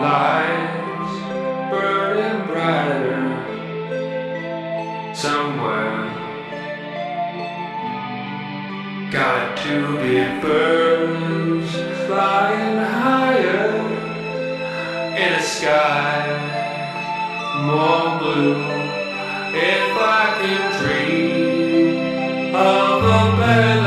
lights burning brighter somewhere. Got to be birds flying higher in a sky more blue. If I can dream of a better.